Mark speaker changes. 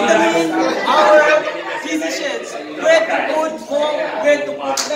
Speaker 1: determine our decisions, where to put more, where to put